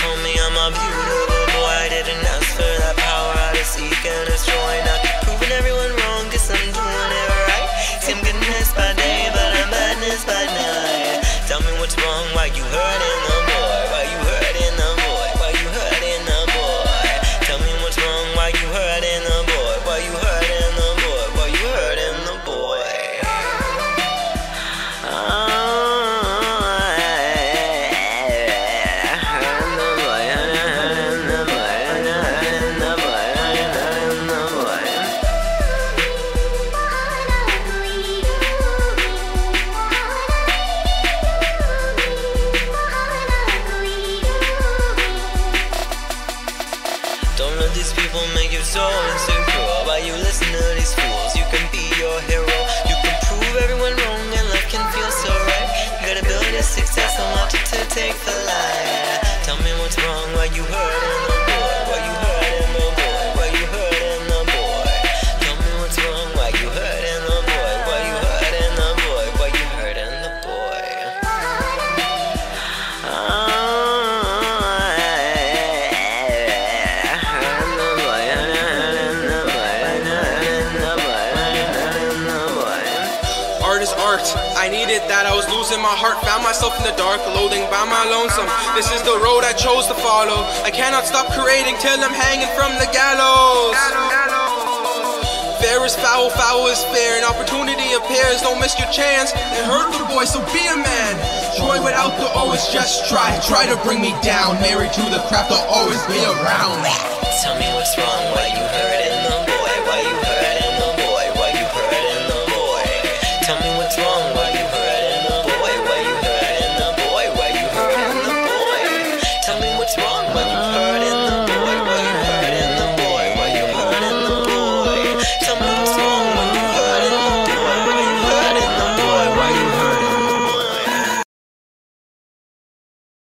told me I'm a beautiful boy. I didn't ask for that power. I just seek and destroy. Now people make you so insecure. Why you listen to these fools? You can be your hero. You can prove everyone wrong, and life can feel so right. You gotta build your success, unlock it to take the light. Tell me what's wrong, why you hurt. Art. I needed that, I was losing my heart. Found myself in the dark, loathing by my lonesome. This is the road I chose to follow. I cannot stop creating till I'm hanging from the gallows. Fair is foul, foul is fair. An opportunity appears, don't miss your chance. It hurt the boy, so be a man. Joy without the O is just try. Try to bring me down. Married to the craft, I'll always be around. Tell me what's wrong, why you hurting the song,